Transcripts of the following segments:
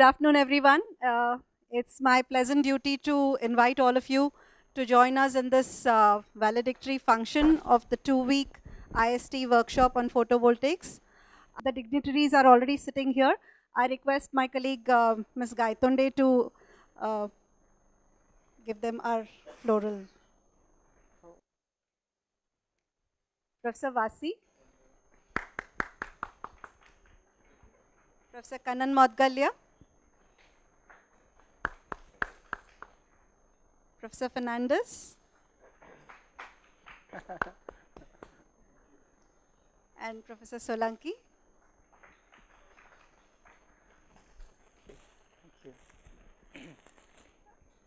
Good afternoon, everyone. Uh, it's my pleasant duty to invite all of you to join us in this uh, valedictory function of the two-week IST workshop on photovoltaics. The dignitaries are already sitting here. I request my colleague uh, Ms. Gaitonde to uh, give them our floral. Professor Vasi. Professor Kannan Moudgalya. Professor Fernandes. and Professor Solanki.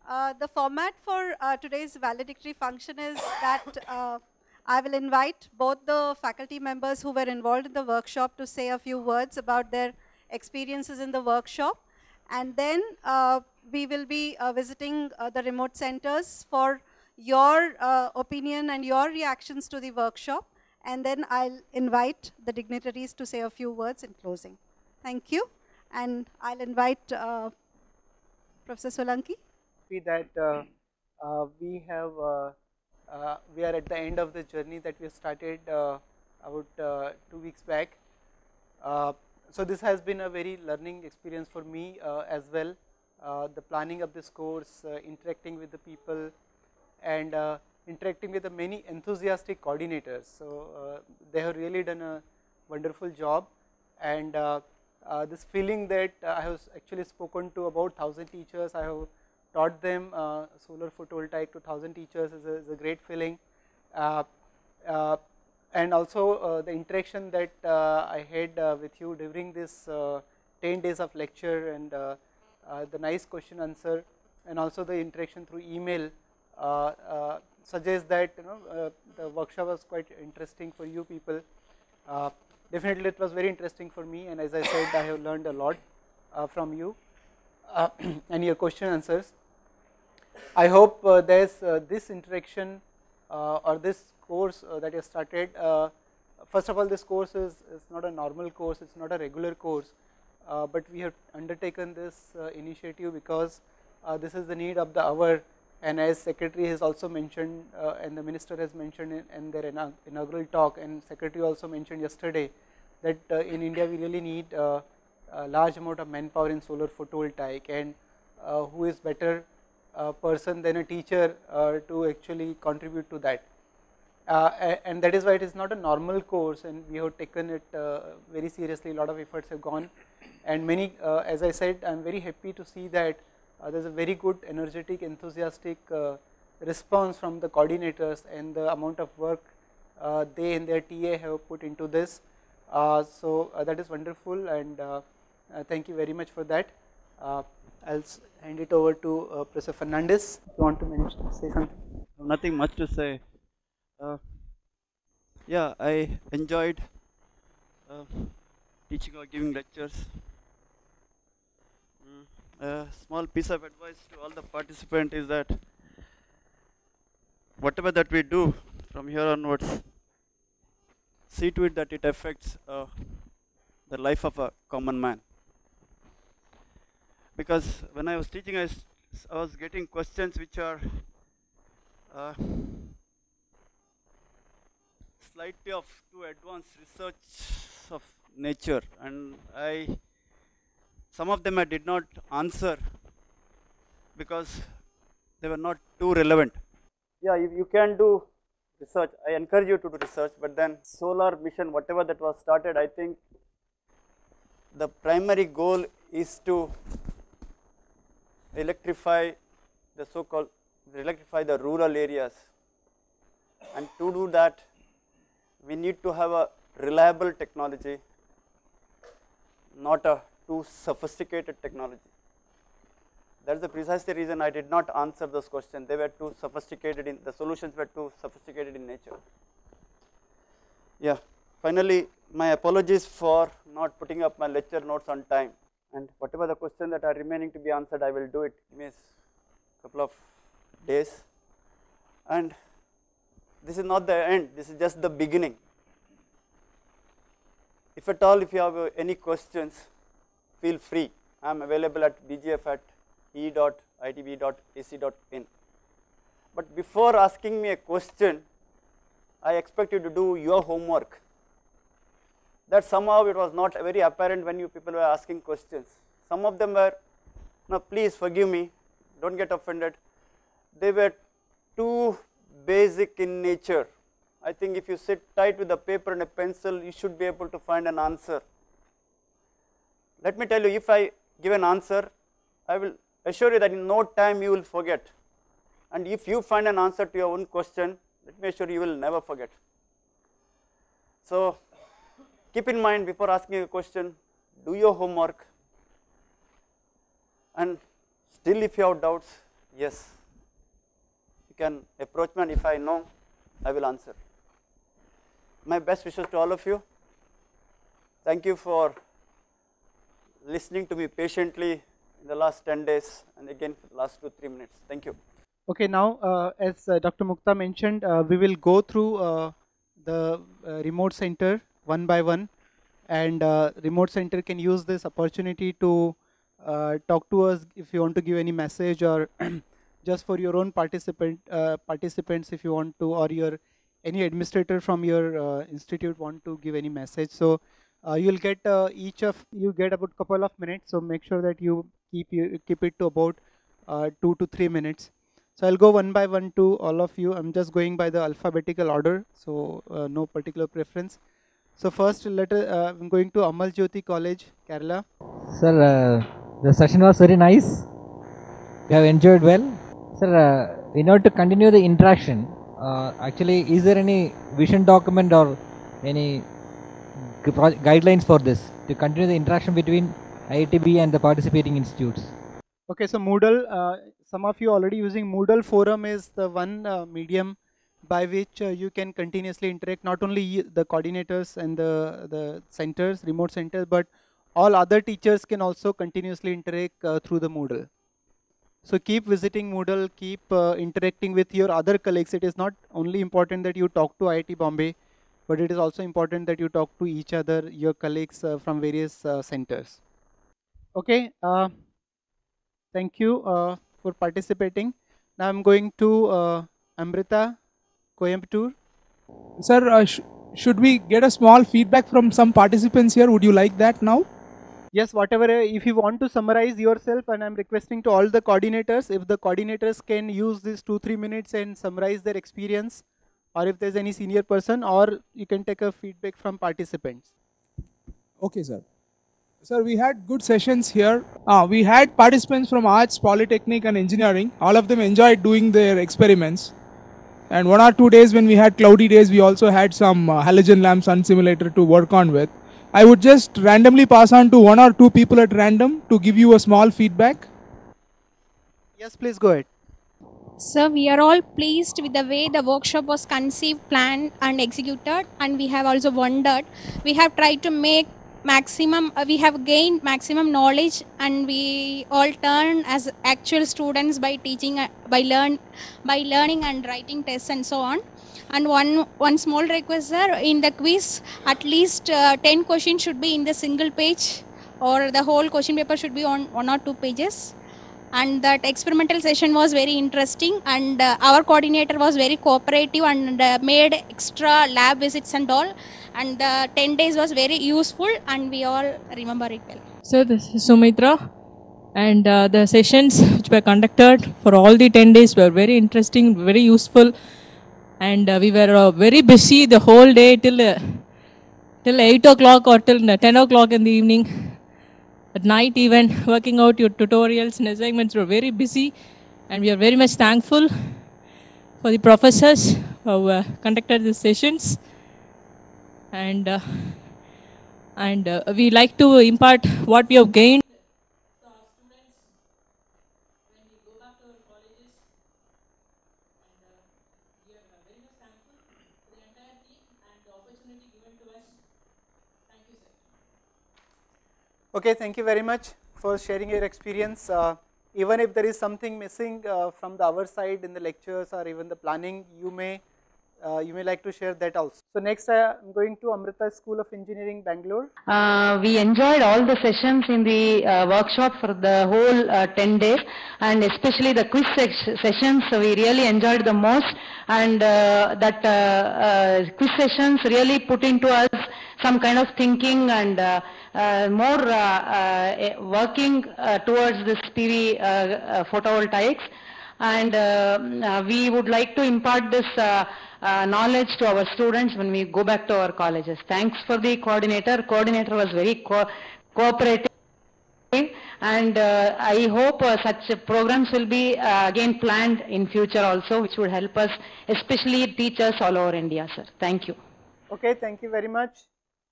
Uh, the format for uh, today's valedictory function is that uh, I will invite both the faculty members who were involved in the workshop to say a few words about their experiences in the workshop. And then uh, we will be uh, visiting uh, the remote centers for your uh, opinion and your reactions to the workshop. And then I'll invite the dignitaries to say a few words in closing. Thank you. And I'll invite uh, Professor Solanki. That uh, we have, we are at the end of the journey that we started about two weeks back. So this has been a very learning experience for me as well. Uh, the planning of this course, uh, interacting with the people, and uh, interacting with the many enthusiastic coordinators. So they have really done a wonderful job, and this feeling that I have actually spoken to about thousand teachers. I have taught them solar photovoltaic to thousand teachers is a, is a great feeling. Uh, and also uh, the interaction that uh, I had with you during this uh, 10 days of lecture and the nice question answer and also the interaction through email uh, uh, suggests that you know uh, the workshop was quite interesting for you people. Uh, definitely it was very interesting for me and as I said I have learned a lot uh, from you uh, and your question answers. I hope uh, uh, this interaction uh, or this course uh, that you started. Uh, first of all, this course is, is not a normal course, it's not a regular course, uh, but we have undertaken this uh, initiative because uh, this is the need of the hour. And as secretary has also mentioned uh, and the minister has mentioned in, in their inaugural talk and secretary also mentioned yesterday that uh, in India we really need uh, a large amount of manpower in solar photovoltaic. And uh, who is better uh, person than a teacher uh, to actually contribute to that. Uh, and that is why it is not a normal course and we have taken it uh, very seriously, a lot of efforts have gone and many, uh, as I said, I am very happy to see that uh, there is a very good energetic, enthusiastic uh, response from the coordinators and the amount of work they and their TA have put into this. So that is wonderful and thank you very much for that. Uh, I'll hand it over to Professor Fernandes. If you want to mention, say something. Nothing much to say. Uh, yeah, I enjoyed uh, teaching or giving lectures. Mm, A small piece of advice to all the participants is that whatever that we do from here onwards, see to it that it affects uh, the life of a common man. Because when I was teaching, I, was getting questions which are uh, slightly of too advanced research of nature and I some of them I did not answer because they were not too relevant. Yeah, you, you can do research. I encourage you to do research, but then solar mission, whatever that was started, I think the primary goal is to electrify the so-called electrify the rural areas and to do that we need to have a reliable technology not a too sophisticated technology. That is the precisely reason i did not answer those questions. They were too sophisticated in the solutions were too sophisticated in nature. Yeah. Finally my apologies for not putting up my lecture notes on time. And whatever the questions that are remaining to be answered i will do it in a couple of days. And this is not the end. This is just the beginning if at all if you have any questions feel free I am available at bgf at e.itb.ac.in. But before asking me a question, I expect you to do your homework. That somehow it was not very apparent when you people were asking questions. Some of them were, now please forgive me, don't get offended. They were too basic in nature. I think if you sit tight with a paper and a pencil, you should be able to find an answer. Let me tell you, if I give an answer, I will assure you that in no time you will forget. And if you find an answer to your own question, let me assure you, you will never forget. So, keep in mind before asking a question, do your homework. And still, if you have doubts, yes, you can approach me, and if I know, I will answer. My best wishes to all of you. Thank you for listening to me patiently in the last 10 days and again for the last 2 3 minutes. Thank you. Okay, now uh, as uh, Dr. Mukta mentioned, uh, we will go through uh, the uh, remote center one by one and uh, remote center can use this opportunity to talk to us if you want to give any message or just for your own participant participants if you want to or your any administrator from your institute want to give any message. So you'll get each of you get about couple of minutes. So make sure that you keep you keep it to about two to three minutes. So I'll go one by one to all of you. I'm just going by the alphabetical order, so uh, no particular preference. So first, let uh, I'm going to Amal Jyoti College, Kerala. Sir, uh, the session was very nice. We have enjoyed well. Sir, uh, in order to continue the interaction, uh, actually, is there any vision document or any guidelines for this to continue the interaction between IITB and the participating institutes? Okay, so Moodle, uh, some of you already using Moodle forum is the one uh, medium by which uh, you can continuously interact not only the coordinators and the, the centers, remote centers, but all other teachers can also continuously interact uh, through the Moodle. So keep visiting Moodle, keep uh, interacting with your other colleagues. It is not only important that you talk to IIT Bombay, but it is also important that you talk to each other, your colleagues uh, from various centers. Okay. Thank you uh, for participating. Now I'm going to uh, Amrita Coimbatore. Sir, uh, sh should we get a small feedback from some participants here? Would you like that now? Yes, whatever, uh, if you want to summarize yourself and I'm requesting to all the coordinators, if the coordinators can use these two, three minutes and summarize their experience or if there's any senior person or you can take a feedback from participants. Okay, sir. Sir, we had good sessions here. Uh, we had participants from arts, polytechnic and engineering. All of them enjoyed doing their experiments. And one or two days when we had cloudy days, we also had some uh, halogen lamp sun simulator to work on with. I would just randomly pass on to one or two people at random to give you a small feedback. Yes, please go ahead. Sir, we are all pleased with the way the workshop was conceived, planned and executed and we have also wondered. We have tried to make maximum uh, we have gained maximum knowledge and we all turn as actual students by teaching uh, by learn by learning and writing tests and so on and one one small request sir in the quiz at least uh, 10 questions should be in the single page or the whole question paper should be on one or two pages. And that experimental session was very interesting and uh, our coordinator was very cooperative and uh, made extra lab visits and all. And the 10 days was very useful and we all remember it well. So this is Sumitra and uh, the sessions which were conducted for all the 10 days were very interesting, very useful and uh, we were uh, very busy the whole day till uh, till 8 o'clock or till 10 o'clock in the evening. At night even working out your tutorials and assignments were very busy and we are very much thankful for the professors who uh, conducted these sessions and uh, and uh, we like to impart what we have gained to our students when we go back to our colleges and uh, we are very much thankful to the entire team and the opportunity given to us thank you sir okay thank you very much for sharing your experience uh, even if there is something missing uh, from the our side in the lectures or even the planning you may uh, you may like to share that also. So next I am going to Amrita School of Engineering, Bangalore. Uh, we enjoyed all the sessions in the uh, workshop for the whole uh, 10 days and especially the quiz sessions we really enjoyed the most and uh, that uh, uh, quiz sessions really put into us some kind of thinking and uh, uh, more uh, uh, working uh, towards this PV uh, uh, photovoltaics and uh, uh, we would like to impart this uh, uh, knowledge to our students when we go back to our colleges. Thanks for the coordinator. Coordinator was very co- cooperative and uh, I hope uh, such programs will be uh, again planned in future also which would help us especially teachers all over India sir. Thank you. Okay, thank you very much.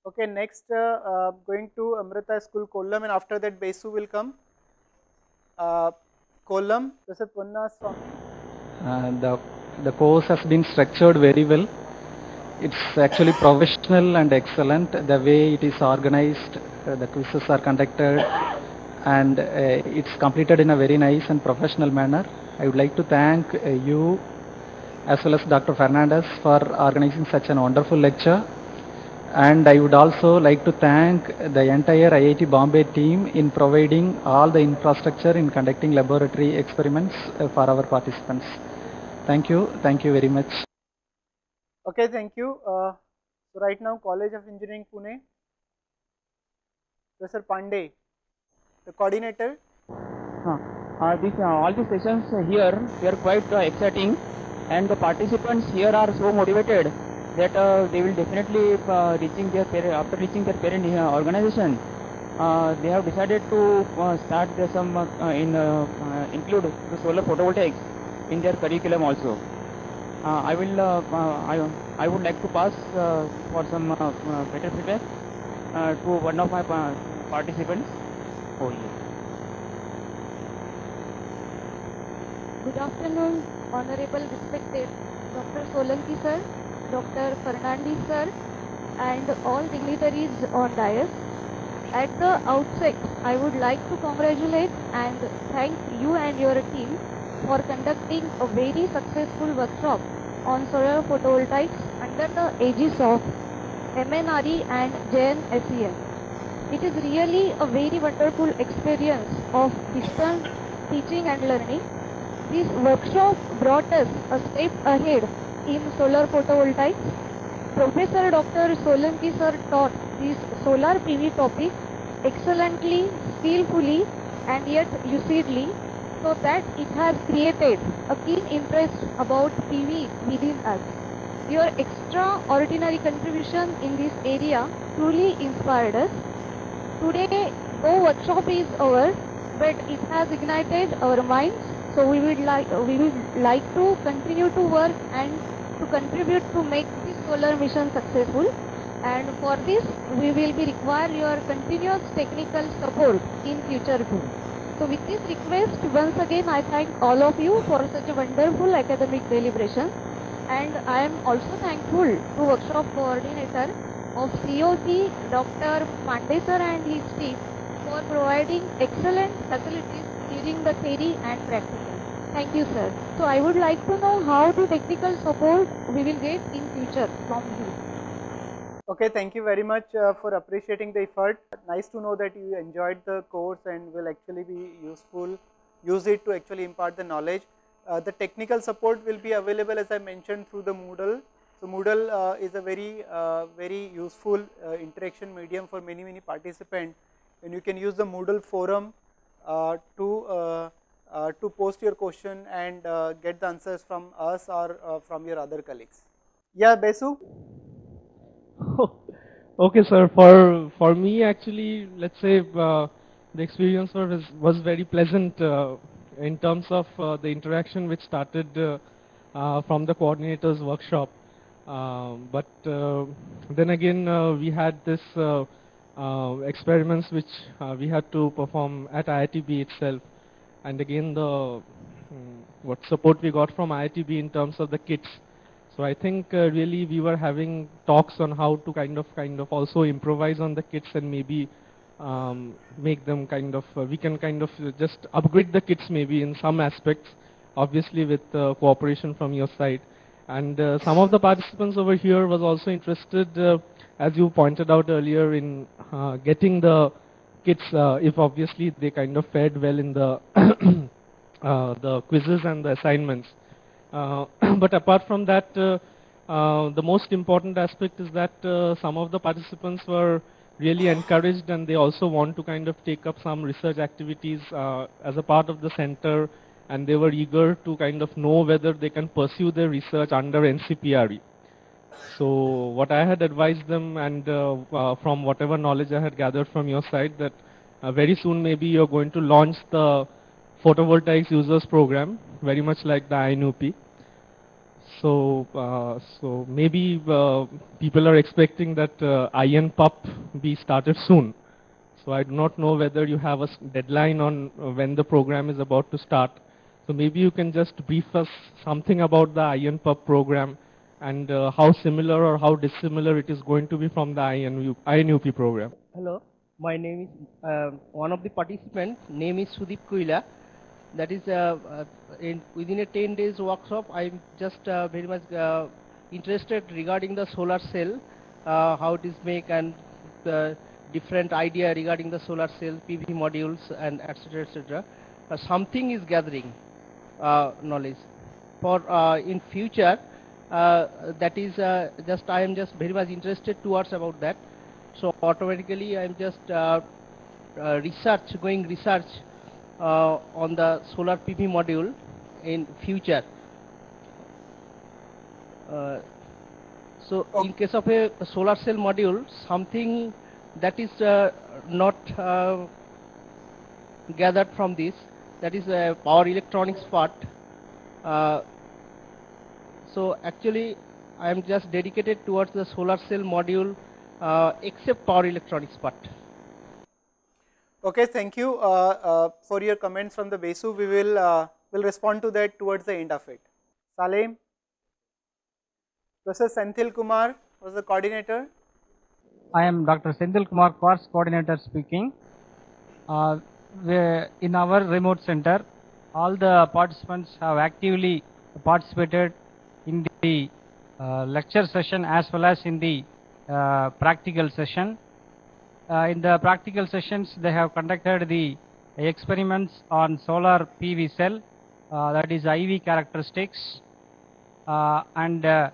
Okay, next uh, uh, going to Amrita School, Kollam, and after that Besu will come. Uh, Kollam, Professor Punna. Uh, the, the course has been structured very well. It's actually professional and excellent. The way it is organized, uh, the quizzes are conducted, and uh, it's completed in a very nice and professional manner. I would like to thank you as well as Dr. Fernandes for organizing such an wonderful lecture. And I would also like to thank the entire IIT Bombay team in providing all the infrastructure in conducting laboratory experiments uh, for our participants. Thank you. Thank you very much. Okay, thank you. Uh, so right now, College of Engineering, Pune. Professor Pandey, the coordinator. Uh, uh, this, uh, all the sessions here were quite uh, exciting and the participants here are so motivated that uh, they will definitely uh, reaching their parent, after reaching their parent uh, organization uh, they have decided to uh, start some uh, in uh, uh, include the solar photovoltaics in their curriculum also uh, I will uh, uh, I, I would like to pass uh, for some uh, uh, better feedback uh, to one of my pa- participants over here. Good afternoon, Honorable Respected Dr. Solanki sir, Dr. Fernandes sir, and all dignitaries on dais. At the outset, I would like to congratulate and thank you and your team for conducting a very successful workshop on solar photovoltaics under the aegis of MNRE and JNSEM. It is really a very wonderful experience of distance teaching and learning. This workshop brought us a step ahead in solar photovoltaics. Professor Dr. Solanki sir taught this solar PV topic excellently, skillfully and yet lucidly so that it has created a keen interest about PV within us. Your extraordinary contribution in this area truly inspired us. Today, though workshop is over, but it has ignited our minds. So we would like we would like to continue to work and to contribute to make this solar mission successful. And for this, we will be require your continuous technical support in future too. So with this request, once again, I thank all of you for such a wonderful academic deliberation. And I am also thankful to workshop coordinator of COC, Dr. Pandey sir and his team for providing excellent facilities during the theory and practical. Thank you, sir. So I would like to know how the technical support we will get in future from you. Okay, thank you very much uh, for appreciating the effort. Nice to know that you enjoyed the course and will actually be useful, use it to actually impart the knowledge. Uh, the technical support will be available as I mentioned through the Moodle. So Moodle uh, is a very, uh, very useful uh, interaction medium for many, many participants and you can use the Moodle forum to, uh, uh, to post your question and uh, get the answers from us or uh, from your other colleagues. Yeah, Besu? Okay, sir. For for me, actually, let's say uh, the experience was was very pleasant uh, in terms of uh, the interaction which started uh, uh, from the coordinators workshop. But uh, then again, uh, we had this uh, uh, experiments which uh, we had to perform at IITB itself, and again the mm, what support we got from IITB in terms of the kits. So I think uh, really we were having talks on how to kind of kind of also improvise on the kits and maybe um, make them kind of uh, we can kind of uh, just upgrade the kits maybe in some aspects, obviously with uh, cooperation from your side. And uh, some of the participants over here was also interested, uh, as you pointed out earlier, in uh, getting the kids, uh, if obviously they kind of fared well in the uh, the quizzes and the assignments. Uh, but apart from that, uh, the most important aspect is that some of the participants were really encouraged and they also want to kind of take up some research activities as a part of the center and they were eager to kind of know whether they can pursue their research under NCPRE. So what I had advised them and uh, uh, from whatever knowledge I had gathered from your side that uh, very soon maybe you're going to launch the photovoltaics users program very much like the INUP. So, uh, so maybe uh, people are expecting that uh, INPUP be started soon. So I do not know whether you have a deadline on when the program is about to start. So maybe you can just brief us something about the INPUP program and uh, how similar or how dissimilar it is going to be from the INU, INUP program. Hello, my name is uh, one of the participants. Name is Sudip Kuila. That is uh, uh, in, within a 10 days workshop. I'm just uh, very much uh, interested regarding the solar cell, how it is made, and the different idea regarding the solar cell, PV modules, and etc. etc. Something is gathering knowledge for in future. Uh, that is uh, just I am just very much interested towards about that. So automatically I'm just uh, uh, research going research uh, on the solar PV module in future. Uh, so in case of a solar cell module, something that is uh, not uh, gathered from this, that is a power electronics part. Uh, so actually, I am just dedicated towards the solar cell module, uh, except power electronics part. Okay, thank you uh, uh, for your comments from the BESU. We will uh, will respond to that towards the end of it. Salem, Professor Senthil Kumar was the coordinator. I am Dr. Senthil Kumar, course coordinator speaking. Uh, in our remote center, all the participants have actively participated in the uh, lecture session as well as in the uh, practical session. Uh, in the practical sessions, they have conducted the experiments on solar PV cell, uh, that is IV characteristics, uh, and uh,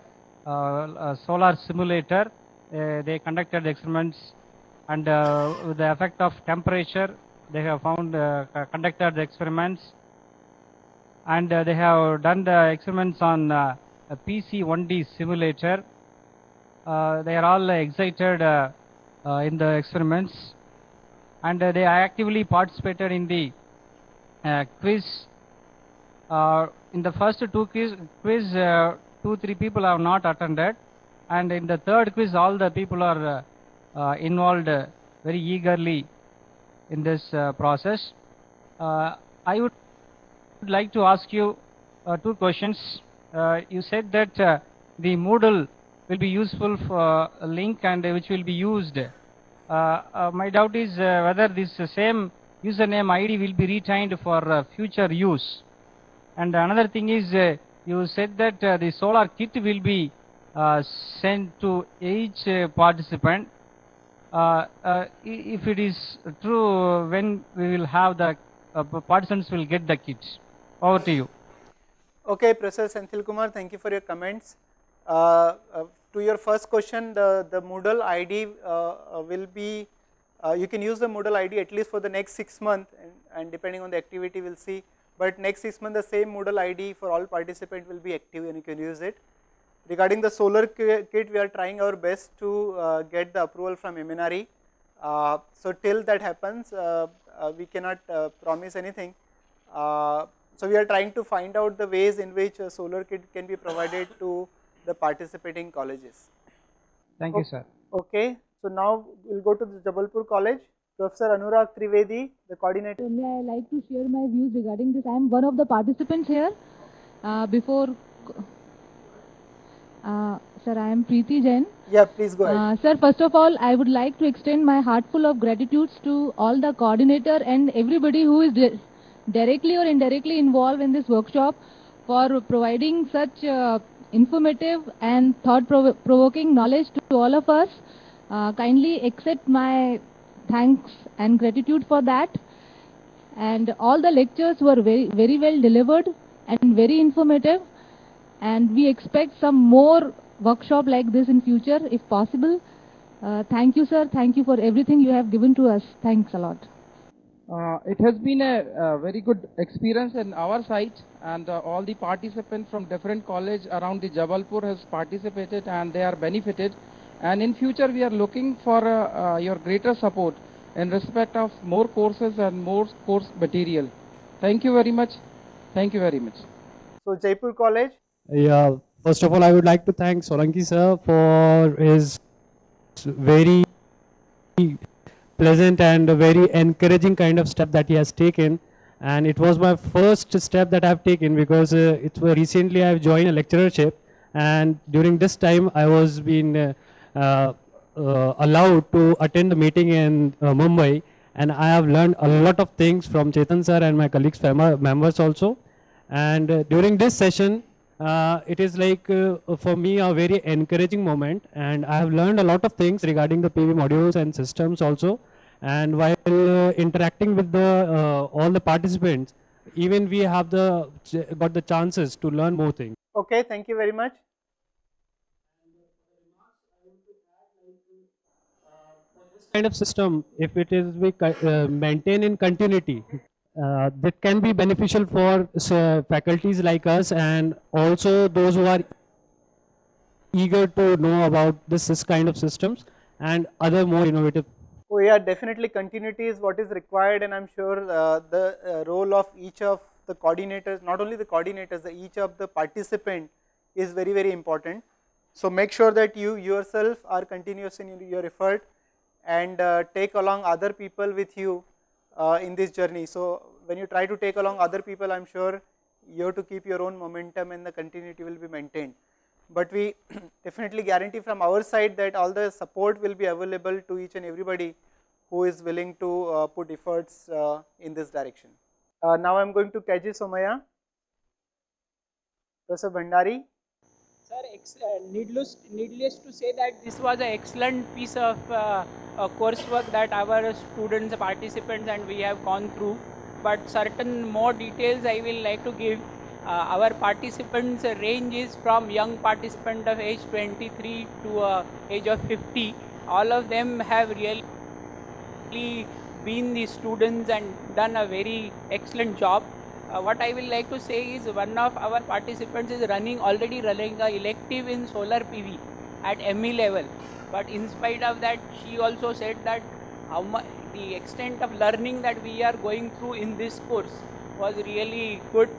solar simulator. They conducted experiments, and with the effect of temperature, they have found conducted the experiments, and they have done the experiments on a PC1D simulator. Uh, they are all uh, excited uh, uh, in the experiments, and they actively participated in the quiz. In the first two quiz, quiz two three people have not attended, and in the third quiz, all the people are involved very eagerly in this process. I would like to ask you uh, two questions. Uh, you said that uh, the Moodle will be useful for a link and uh, which will be used. My doubt is whether this same username ID will be retained for future use. And another thing is, you said that the solar kit will be sent to each participant. Uh, uh, if it is true, when we will have the uh, participants will get the kits. Over to you. Okay, Professor Senthil Kumar, thank you for your comments. Uh, uh, to your first question, the, the Moodle ID uh, uh, will be, uh, you can use the Moodle ID at least for the next 6 months and, and depending on the activity we will see, but next 6 months the same Moodle ID for all participants will be active and you can use it. Regarding the solar kit, we are trying our best to uh, get the approval from MNRE. So till that happens, we cannot promise anything. So we are trying to find out the ways in which a solar kit can be provided to the participating colleges. Thank you, sir. Okay, so now we'll go to the Jabalpur College. Professor Anurag Trivedi, the coordinator. Only I like to share my views regarding this. I am one of the participants here. Uh, before, uh, sir, I am Preeti Jain. Yeah, please go ahead. Uh, sir, first of all, I would like to extend my heartful of gratitudes to all the coordinator and everybody who is di- directly or indirectly involved in this workshop for providing such uh, informative and thought-provoking knowledge to all of us. Uh, kindly accept my thanks and gratitude for that. And all the lectures were very, very well delivered and very informative. And we expect some more workshop like this in future if possible. Uh, thank you, sir. Thank you for everything you have given to us. Thanks a lot. Uh, it has been a, a, very good experience in our side and uh, all the participants from different college around the Jabalpur has participated and they are benefited and in future we are looking for uh, uh your greater support in respect of more courses and more course material. Thank you very much. Thank you very much. So Jaipur College? Yeah, first of all I would like to thank Solanki sir for his very pleasant and very encouraging kind of step that he has taken. And it was my first step that I have taken because uh, it was recently I have joined a lecturership. And during this time I was being uh, uh, uh allowed to attend the meeting in uh, Mumbai. And I have learned a lot of things from Chetan sir and my colleagues members also. And during this session it is like for me a very encouraging moment. And I have learned a lot of things regarding the PV modules and systems also. And while uh, interacting with the uh, all the participants even we have the got the chances to learn more things. Okay thank you very much. This kind of system if it is we uh, maintain in continuity uh, that can be beneficial for uh, faculties like us and also those who are eager to know about this, this kind of systems and other more innovative Oh yeah, definitely continuity is what is required and I am sure uh, the uh, role of each of the coordinators, not only the coordinators, the each of the participant is very very important. So make sure that you yourself are continuous in your effort and uh, take along other people with you uh, in this journey. So when you try to take along other people, I am sure you have to keep your own momentum and the continuity will be maintained but we definitely guarantee from our side that all the support will be available to each and everybody who is willing to uh, put efforts uh, in this direction. Uh, now I am going to K. J. Somaiya, Professor Bhandari. Sir, uh, needless, needless to say that this was an excellent piece of uh, coursework that our students, participants and we have gone through, but certain more details I will like to give. Uh, our participants range is from young participant of age 23 to uh, age of 50 all of them have really been the students and done a very excellent job uh, what I will like to say is one of our participants is running already running a elective in solar PV at ME level. But in spite of that she also said that how much the extent of learning that we are going through in this course was really good.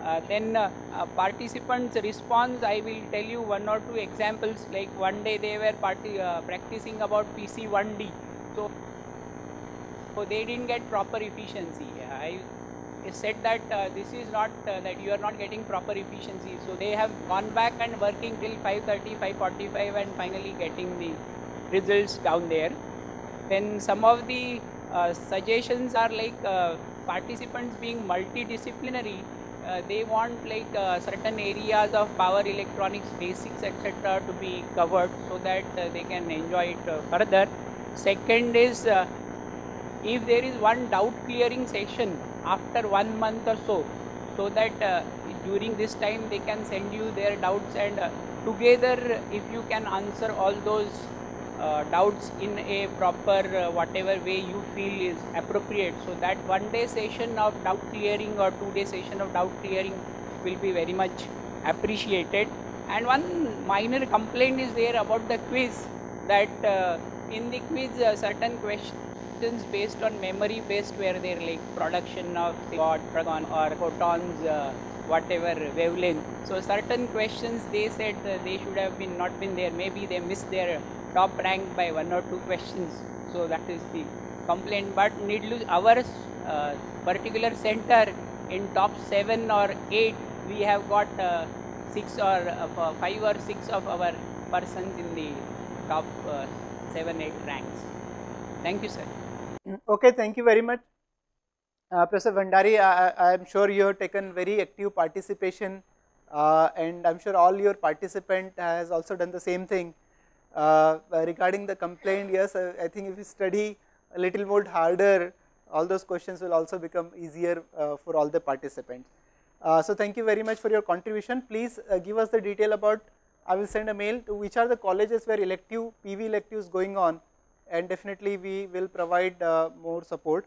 Uh, then uh, uh, participants response I will tell you one or two examples. Like one day they were party, practicing about PC 1D so, so they didn't get proper efficiency. I said that uh, this is not uh, that you are not getting proper efficiency. So they have gone back and working till 5.30 5.45 and finally getting the results down there. Then some of the uh, suggestions are like participants being multidisciplinary. Uh, they want like uh, certain areas of power electronics basics etc to be covered so that uh, they can enjoy it uh, further. Second is uh, if there is one doubt clearing session after one month or so so that uh, during this time they can send you their doubts and together if you can answer all those uh, doubts in a proper uh, whatever way you feel is appropriate. So that one day session of doubt clearing or two day session of doubt clearing will be very much appreciated. And one minor complaint is there about the quiz that uh, in the quiz uh, certain based on memory based where they're like production of God, proton or photons uh, whatever wavelength so certain questions they said they should have been not been there maybe they missed their top rank by one or two questions. So that is the complaint. But needless, our uh, particular center in top seven or eight, we have got uh, six or uh, five or six of our persons in the top uh, seven, eight ranks. Thank you, sir. Okay, thank you very much. Uh, Professor Bhandari, I, I, am sure you have taken very active participation uh, and I am sure all your participant has also done the same thing. Uh, regarding the complaint, yes, I, I, think if you study a little more harder, all those questions will also become easier uh, for all the participants. Uh, so thank you very much for your contribution. Please uh, give us the detail about, I will send a mail to which are the colleges where elective, PV electives going on and definitely we will provide uh, more support.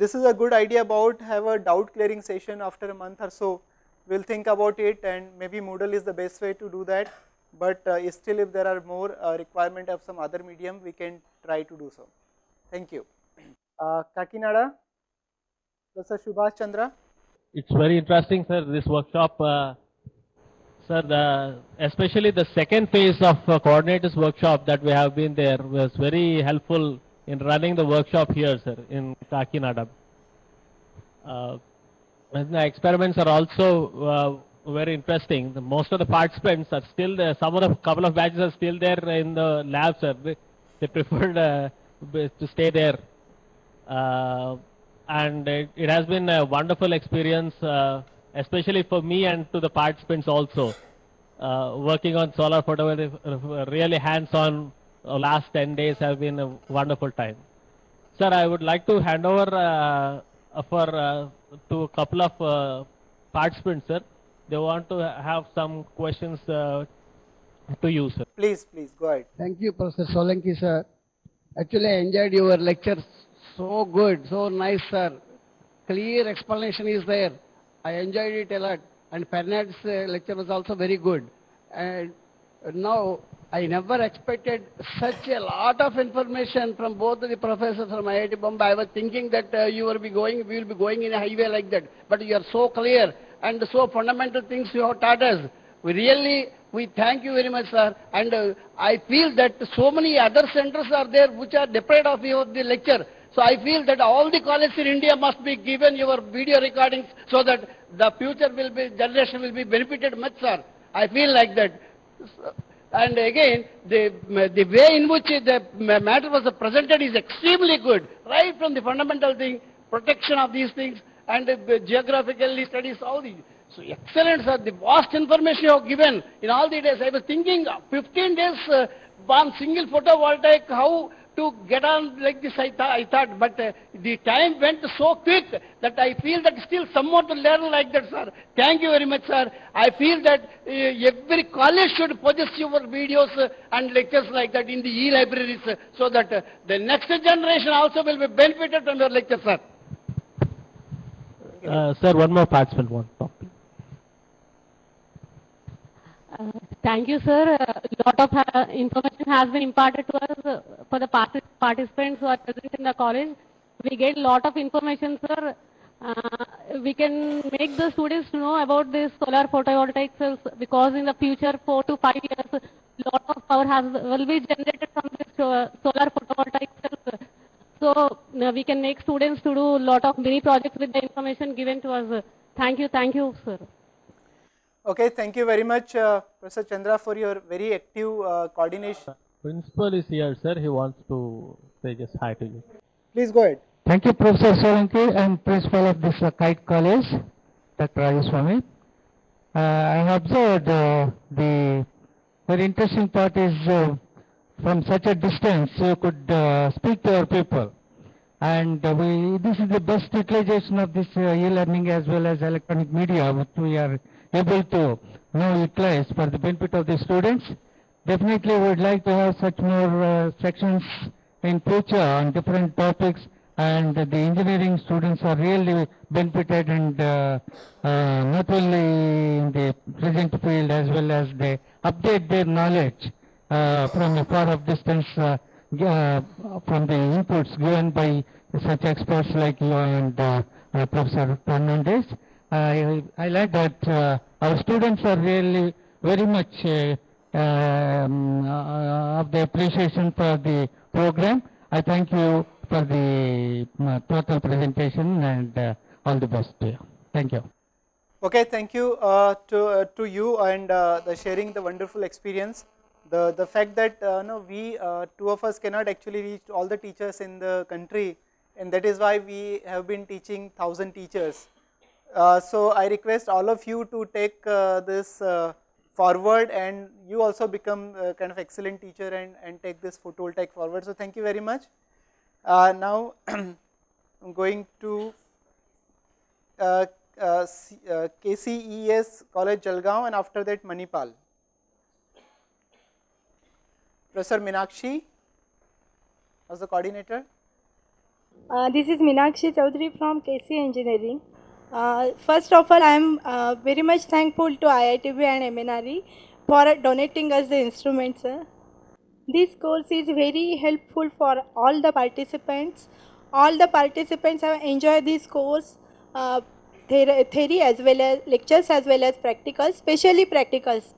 this is a good idea about have a doubt clearing session after a month or so we will think about it and maybe Moodle is the best way to do that, but uh, still if there are more uh, requirement of some other medium we can try to do so. Thank you. Uh, Kakinada, Professor Subhash Chandra. It's very interesting sir this workshop uh, sir the, especially the second phase of uh, coordinators workshop that we have been there was very helpful in running the workshop here sir in Kakinada. Uh, the experiments are also uh, very interesting. The, most of the participants are still there. Some of the couple of batches are still there in the labs. They, they preferred uh, to stay there. Uh, and it, it, has been a wonderful experience, uh, especially for me and to the participants also. Uh, working on solar photovoltaic, really hands-on last 10 days have been a wonderful time. Sir, I would like to hand over uh, for to a couple of uh, participants, sir. They want to have some questions uh, to you, sir. Please, please, go ahead. Thank you, Professor Solanki, sir. Actually, I enjoyed your lecture. So good, so nice, sir. Clear explanation is there. I enjoyed it a lot. And Fernand's uh, lecture was also very good. And now I never expected such a lot of information from both the professors from IIT Bombay. I was thinking that uh, you will be going, we will be going in a highway like that. But you are so clear and so fundamental things you have taught us. We really, we thank you very much, sir. And uh, I feel that so many other centers are there which are deprived of your the lecture. So I feel that all the colleges in India must be given your video recordings so that the future will be, generation will be benefited much, sir. I feel like that. And again, the, the way in which the matter was presented is extremely good, right from the fundamental thing, protection of these things, and the geographically studies, all these. So excellent, sir. The vast information you have given in all the days. I was thinking 15 days uh, one single photovoltaic, how to get on like this, I, th I thought, but uh, the time went so quick that I feel that still somewhat to learn like that, sir. Thank you very much, sir. I feel that uh, every college should possess your videos uh, and lectures like that in the e-libraries uh, so that uh, the next generation also will be benefited from your lecture, sir. Uh, sir, one more participant, one topic. Uh, thank you, sir. A uh, lot of uh, information has been imparted to us uh, for the part participants who are present in the college. We get a lot of information, sir. Uh, we can make the students know about this solar photovoltaic cells because in the future, four to five years, a lot of power has will be generated from this solar photovoltaic cells. So we can make students to do a lot of mini projects with the information given to us. Thank you, thank you, sir. Okay, thank you very much, uh, Professor Chandra, for your very active uh, coordination. Principal is here, sir. He wants to say just hi to you. Please go ahead. Thank you, Professor Solanki and Principal of this uh, KITE College, Dr. Rajaswamy. Uh, I observed uh, the very interesting part is uh, from such a distance you could uh, speak to our people. And we, this is the best utilization of this e-learning as well as electronic media which we are able to now utilize for the benefit of the students. Definitely we would like to have such more uh, sections in future on different topics and the engineering students are really benefited and uh, uh, not only in the present field as well as they update their knowledge uh, from a far off distance uh, uh, from the inputs given by such experts like you and Professor Fernandes. I, like that uh, our students are really very much uh, um, uh, of the appreciation for the program. I thank you for the uh, total presentation and uh, all the best to you. Thank you. Okay, thank you uh, to, to you and the sharing the wonderful experience. The, the fact that no, we two of us cannot actually reach all the teachers in the country and that is why we have been teaching thousand teachers Uh, so, I request all of you to take uh, this uh, forward and you also become kind of excellent teacher and, and take this photovoltaic forward. So, thank you very much. Uh, now, I am going to uh, uh, KCES College Jalgaon and after that Manipal. Professor Minakshi was the coordinator. this is Minakshi Chaudhary from KC Engineering. Uh, first of all, I am uh, very much thankful to IITB and MNRE for donating us the instruments. This course is very helpful for all the participants. All the participants have enjoyed this course, uh, theory as well as lectures as well as practicals, especially practicals.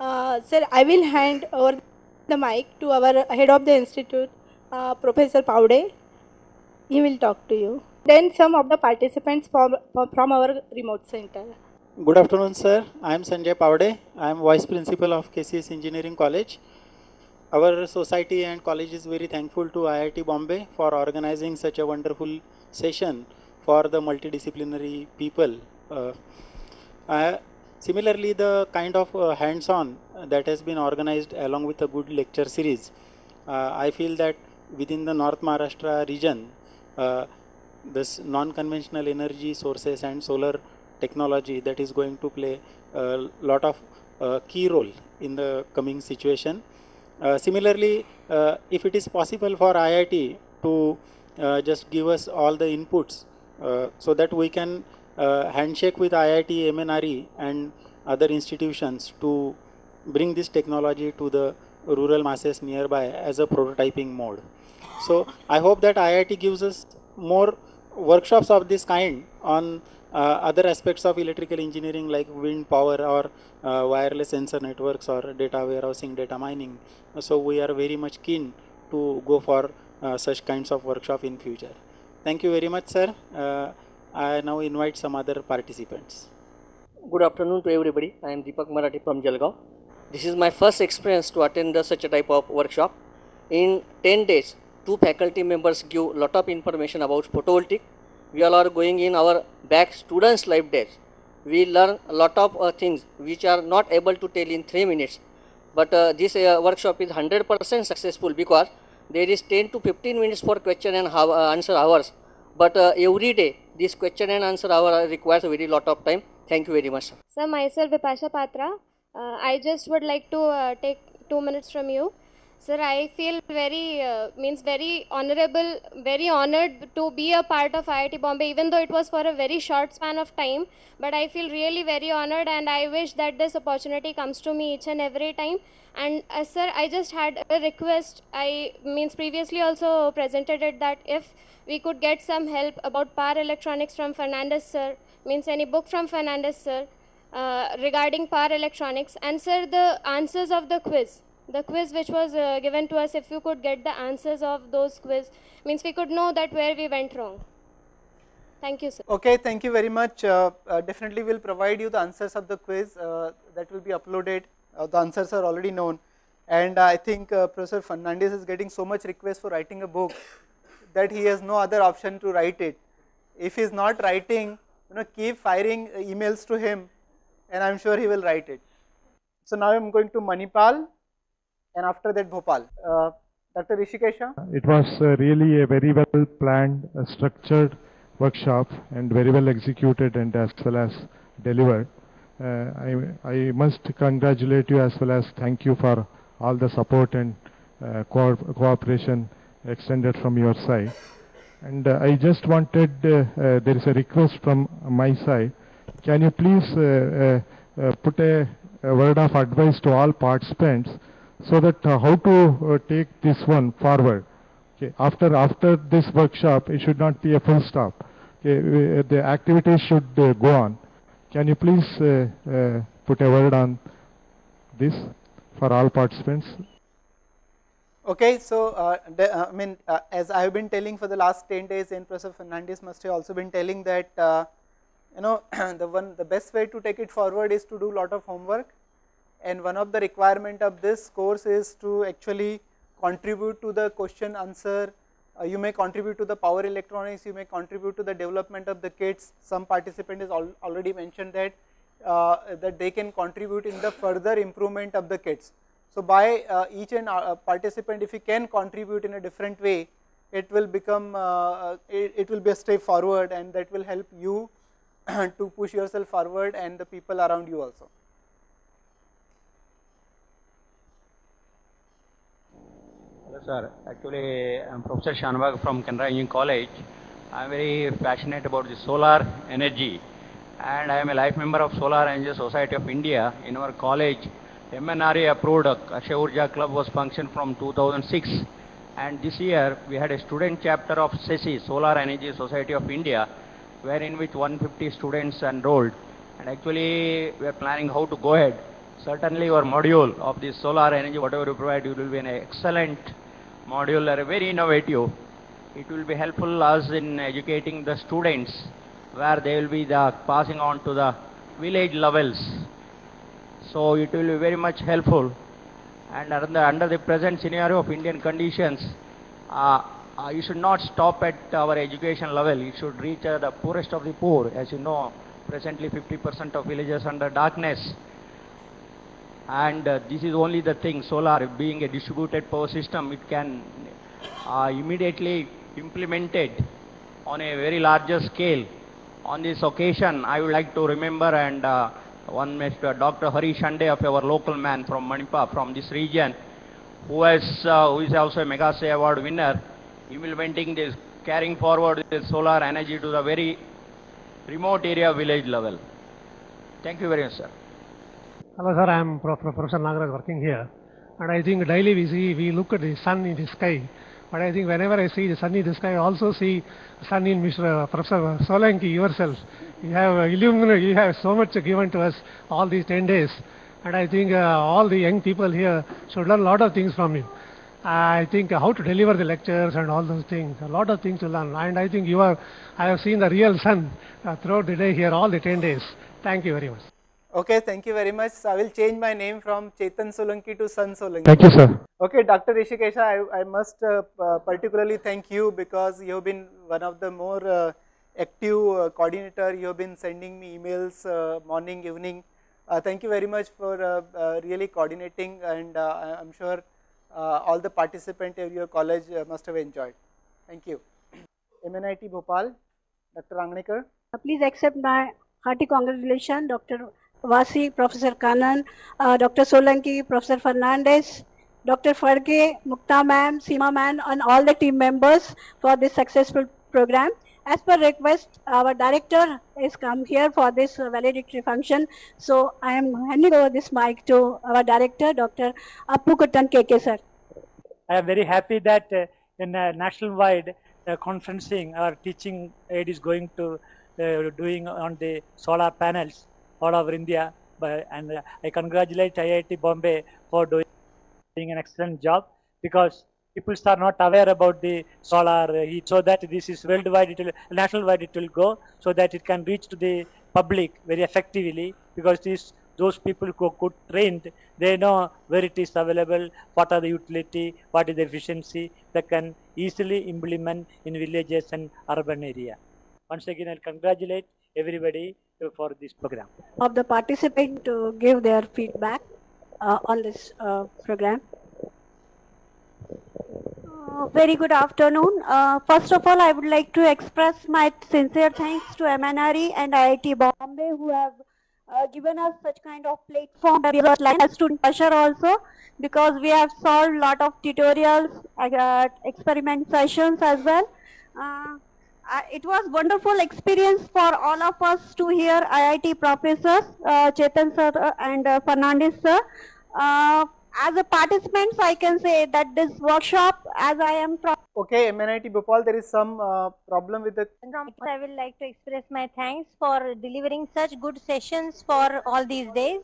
Uh, sir, I will hand over the mic to our head of the institute, uh, Professor Paude. He will talk to you then some of the participants from, from our remote center. Good afternoon, sir. I am Sanjay Pavade. I am Vice Principal of KCS Engineering College. Our society and college is very thankful to IIT Bombay for organizing such a wonderful session for the multidisciplinary people. Uh, similarly, the kind of uh, hands-on that has been organized along with a good lecture series, uh, I feel that within the North Maharashtra region, uh, this non-conventional energy sources and solar technology that is going to play a lot of uh, key role in the coming situation. Uh, similarly, uh, if it is possible for IIT to uh, just give us all the inputs uh, so that we can uh, handshake with IIT, MNRE and other institutions to bring this technology to the rural masses nearby as a prototyping mode. So I hope that IIT gives us more workshops of this kind on uh, other aspects of electrical engineering like wind power or uh, wireless sensor networks or data warehousing, data mining. So we are very much keen to go for uh, such kinds of workshop in future. Thank you very much sir. I now invite some other participants. Good afternoon to everybody. I am Deepak Marathi from Jalgaon. This is my first experience to attend such a type of workshop. In 10 days, two faculty members give lot of information about photovoltaic. We all are going in our back students life days. We learn a lot of uh, things which are not able to tell in 3 minutes. But uh, this uh, workshop is 100% successful because there is 10 to 15 minutes for question and uh, answer hours. But uh, every day this question and answer hour requires very lot of time. Thank you very much. Sir, myself Vipasha Patra. Uh, I just would like to take 2 minutes from you. Sir, I feel very, uh, means very honorable, very honored to be a part of IIT Bombay, even though it was for a very short span of time. But I feel really very honored and I wish that this opportunity comes to me each and every time. And uh, sir, I just had a request. I means previously also presented it that if we could get some help about power electronics from Fernandes sir, means any book from Fernandes sir uh, regarding power electronics. And sir, the answers of the quiz the quiz which was uh, given to us, if you could get the answers of those quiz, means we could know that where we went wrong. Thank you, sir. Okay, thank you very much. Uh, uh, definitely we will provide you the answers of the quiz uh, that will be uploaded. Uh, the answers are already known. And I think uh, Professor Fernandes is getting so much request for writing a book that he has no other option to write it. If he is not writing, you know, keep firing emails to him and I am sure he will write it. So now I am going to Manipal and after that Bhopal. Uh, Dr. Rishikesha? It was uh, really a very well planned, uh, structured workshop and very well executed and as well as delivered. Uh, I, I must congratulate you as well as thank you for all the support and uh, co cooperation extended from your side. And uh, I just wanted, there is a request from my side. Can you please put a, a word of advice to all participants so that uh, how to uh, take this one forward. Okay. After, after this workshop, it should not be a full stop. Okay. The activities should uh, go on. Can you please put a word on this for all participants? Okay, so uh, uh, I mean, uh, as I have been telling for the last 10 days, and Professor Fernandes must have also been telling that, you know, the one, the best way to take it forward is to do a lot of homework and one of the requirement of this course is to actually contribute to the question answer uh, you may contribute to the power electronics, you may contribute to the development of the kits. Some participant has al already mentioned that uh, that they can contribute in the further improvement of the kits. So, by uh, each and uh, participant if he can contribute in a different way, it will become uh, it, it, will be a step forward and that will help you to push yourself forward and the people around you also. Sir, actually I am Professor Shanbag from Canara Engineering College. I am very passionate about the solar energy and I am a life member of Solar Energy Society of India. In our college, MNRE approved Akshay Urja Club was functioned from 2006 and this year we had a student chapter of SESI, Solar Energy Society of India, wherein which 150 students enrolled and actually we are planning how to go ahead. Certainly your module of this solar energy, whatever you provide, it will be an excellent module, are very innovative. It will be helpful us in educating the students where they will be the passing on to the village levels. So it will be very much helpful. And under, under the present scenario of Indian conditions, uh, uh, you should not stop at our education level. You should reach uh, the poorest of the poor. As you know, presently 50% of villages under darkness. And uh, this is only the thing, solar being a distributed power system, it can uh, immediately implemented on a very larger scale on this occasion, I would like to remember and uh, one Mr. Dr. Harish Hande of our local man from Manipur, from this region, who, has, uh, who is also a Magsaysay Award winner, implementing this, carrying forward this solar energy to the very remote area village level. Thank you very much, sir. Hello, sir. I am Professor Nagaraj working here. And I think daily we see, we look at the sun in the sky but I think whenever I see the sun in the sky, I also see sun in Mr. Uh, Professor Solanki yourself. You have illuminated, you have so much given to us all these 10 days. And I think uh, all the young people here should learn a lot of things from you. I think how to deliver the lectures and all those things, a lot of things to learn. And I think you are, I have seen the real sun uh, throughout the day here, all the 10 days. Thank you very much. Okay, thank you very much. I will change my name from Chetan Solanki to Sun Solanki. Thank you, sir. Okay, Dr. Rishikesha, I, I must uh, uh, particularly thank you because you have been one of the more uh, active uh, coordinator. You have been sending me emails uh, morning, evening. Uh, thank you very much for really coordinating and I am sure all the participants of your college must have enjoyed. Thank you. MNIT Bhopal, Dr. Rangnekar. Please accept my hearty congratulations, Dr. Vasi, Professor Kannan, uh, Dr. Solanki, Professor Fernandes, Dr. Farge, Mukta ma'am, Seema ma'am and all the team members for this successful program. As per request, our director has come here for this valedictory function. So I am handing over this mic to our director, Dr. Appu Kuttan KK sir. I am very happy that uh, in uh, national-wide uh, conferencing, our teaching aid is going to uh, doing on the solar panels all over India. But, and uh, I congratulate IIT Bombay for doing, an excellent job because people are not aware about the solar heat so that this is worldwide, it will, national wide it will go so that it can reach to the public very effectively because these those people who could trained, they know where it is available, what are the utility, what is the efficiency that can easily implement in villages and urban area. Once again, I congratulate everybody for this program. Of the participant to give their feedback uh, on this uh, program. Uh, very good afternoon. Uh, first of all, I would like to express my sincere thanks to MNRE and IIT Bombay who have uh, given us such kind of platform we are like a student pressure also because we have solved lot of tutorials, uh, experiment sessions as well. Uh, it was wonderful experience for all of us to hear IIT professors, uh, Chetan sir uh, and uh, Fernandes sir. Uh, as a participant, I can say that this workshop, as I am from... Okay, MNIT Bhopal, there is some uh, problem with the... I would like to express my thanks for delivering such good sessions for all these days.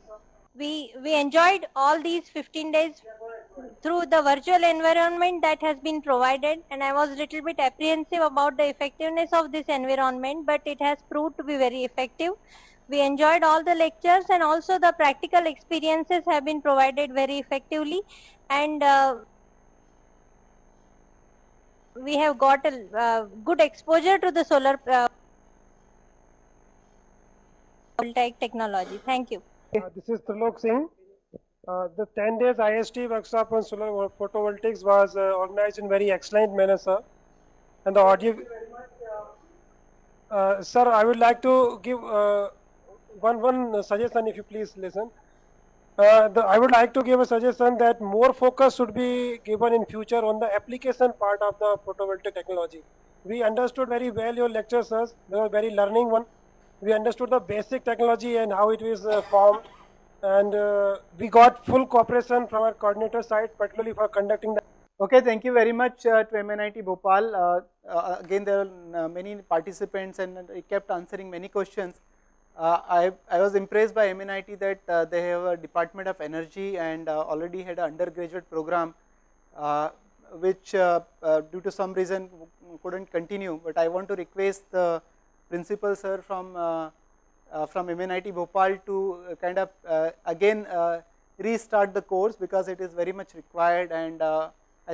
We, we enjoyed all these 15 days through the virtual environment that has been provided and I was little bit apprehensive about the effectiveness of this environment but it has proved to be very effective. We enjoyed all the lectures and also the practical experiences have been provided very effectively and uh, we have got a uh, good exposure to the solar uh, voltaic technology. Thank you. Uh, this is Trilok Singh. Uh, the 10 days IST workshop on solar photovoltaics was uh, organized in very excellent manner, sir. And the audio. Uh, sir, I would like to give uh, one one suggestion, if you please listen. Uh, the, I would like to give a suggestion that more focus should be given in future on the application part of the photovoltaic technology. We understood very well your lectures, sir. They were very learning one. We understood the basic technology and how it is uh, formed, and uh, we got full cooperation from our coordinator side, particularly for conducting the. Okay, thank you very much uh, to MNIT Bhopal. Uh, uh, again, there are uh, many participants and I kept answering many questions. Uh, I, I was impressed by MNIT that they have a Department of Energy and already had an undergraduate program which due to some reason couldn't continue. But I want to request the principal sir from uh, uh, from MNIT Bhopal to uh, kind of uh, again uh, restart the course because it is very much required and